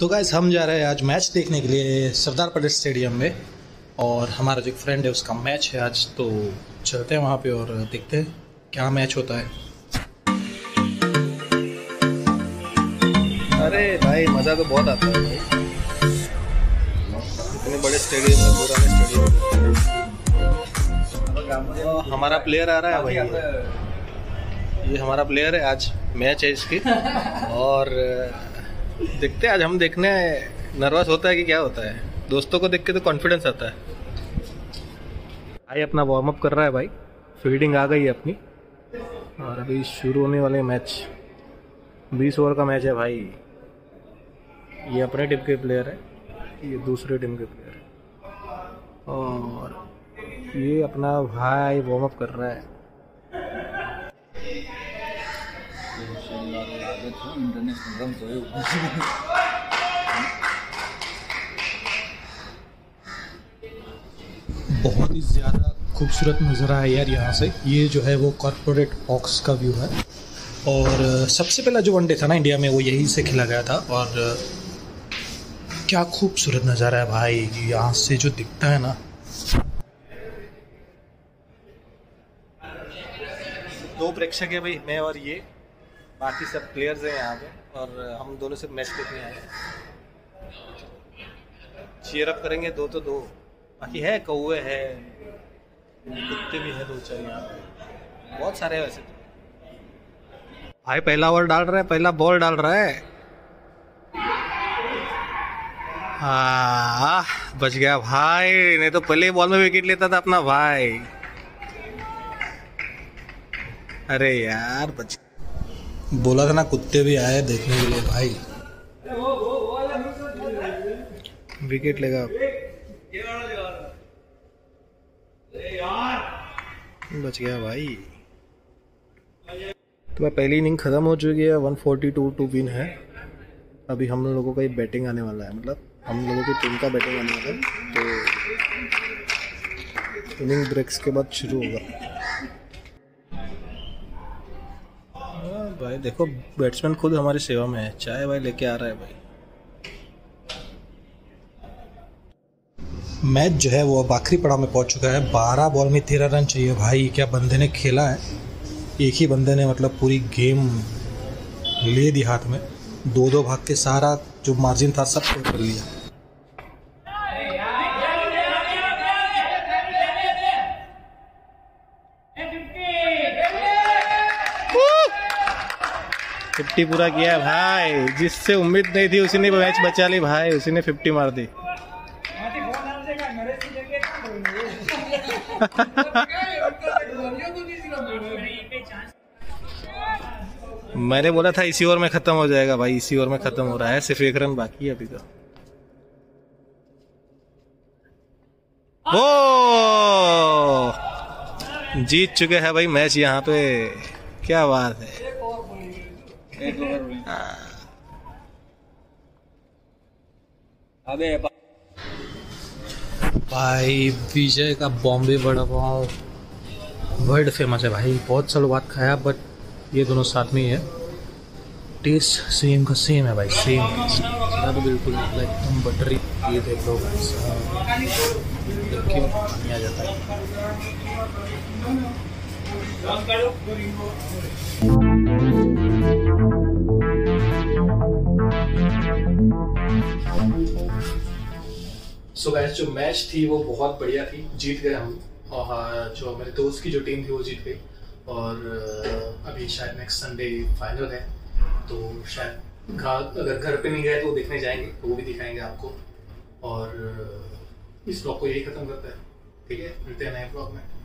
तो गाइस हम जा रहे हैं आज मैच देखने के लिए सरदार पटेल स्टेडियम में और हमारा जो फ्रेंड है, उसका मैच है आज। तो चलते हैं वहाँ पे और देखते हैं क्या मैच होता है। अरे भाई, मज़ा तो बहुत आता है भाई। इतने बड़े स्टेडियम में पुराने स्टेडियम हमारा प्लेयर आ रहा है भाई। ये हमारा प्लेयर है आज मैच है इसकी। और देखते आज हम देखने नर्वस होता है कि क्या होता है। दोस्तों को देख के तो कॉन्फिडेंस आता है। भाई अपना वार्म अप कर रहा है भाई। फील्डिंग आ गई है अपनी। और अभी शुरू होने वाले मैच बीस ओवर का मैच है भाई। ये अपने टीम के प्लेयर है। ये दूसरे टीम के प्लेयर है। और ये अपना भाई वार्म अप कर रहा है। बहुत ही ज़्यादा खूबसूरत नज़र आया यार यहाँ से। ये जो है वो कॉरपोरेट बॉक्स का व्यू है। और सबसे पहला जो वनडे था ना इंडिया में, वो यहीं से खेला गया था। और क्या खूबसूरत नज़ारा है भाई। यहाँ से जो दिखता है ना। दो प्रेक्षक है भाई, मैं और ये। बाकी सब प्लेयर्स हैं यहाँ पे, और हम दोनों से मैच देखने आए हैं। चीयर अप करेंगे, दो तो दो। बाकी है कौए है, कुत्ते भी है दो चार यहाँ पे। बहुत सारे हैं वैसे तो। भाई, पहला ओवर डाल रहा है, पहला बॉल डाल रहा है। हाँ बच गया भाई। नहीं तो पहले बॉल में विकेट लेता था अपना भाई। अरे यार, बच बोला था ना, कुत्ते भी आए देखने के लिए भाई। विकेट लेगा बच गया भाई। तो मैं पहली इनिंग ख़त्म हो चुकी है 142 टू विन है। अभी हम लोगों का ही बैटिंग आने वाला है मतलब हम लोगों की टीम का बैटिंग आने वाला है। तो इनिंग ब्रेक्स के बाद शुरू होगा। भाई, देखो बैट्समैन खुद हमारी सेवा में है। चाय भाई लेके आ रहा है भाई। मैच जो है वो अब आखिरी पड़ाव में पहुँच चुका है। बारह बॉल में तेरह रन चाहिए। भाई, क्या बंदे ने खेला है? एक ही बंदे ने मतलब पूरी गेम ले दी हाथ में। दो दो भाग के सारा जो मार्जिन था, सब कर लिया। फिफ्टी पूरा किया भाई। जिससे उम्मीद नहीं थी, उसी ने मैच बचा ली भाई। उसी ने फिफ्टी मार दी। मैंने बोला था, इसी ओवर में खत्म हो जाएगा भाई, इसी ओवर में खत्म हो रहा है। सिर्फ़ एक रन बाकी है अभी तो। जीत चुके हैं भाई मैच यहाँ पे। क्या बात है। अबे भाई, विजय का बॉम्बे बड़ा पाव वर्ल्ड फ़ेमस है भाई। बहुत सालों बाद खाया बट ये दोनों साथ में ही है। टेस्ट सेम का सेम है भाई सेम टेस्ट तो बिल्कुल एकदम बटरी ये देख लो। भाई देख के आ जाता सो so गैस जो मैच थी वो बहुत बढ़िया थी। जीत गए हम। और जो मेरे दोस्त की जो टीम थी वो जीत गई। और अभी शायद नेक्स्ट संडे फाइनल है। तो शायद घर अगर घर पे नहीं गए तो देखने जाएँगे। तो वो भी दिखाएँगे आपको। और इस ब्लॉग को यही ख़त्म करता है। ठीक है? मिलते हैं नए ब्लॉग में।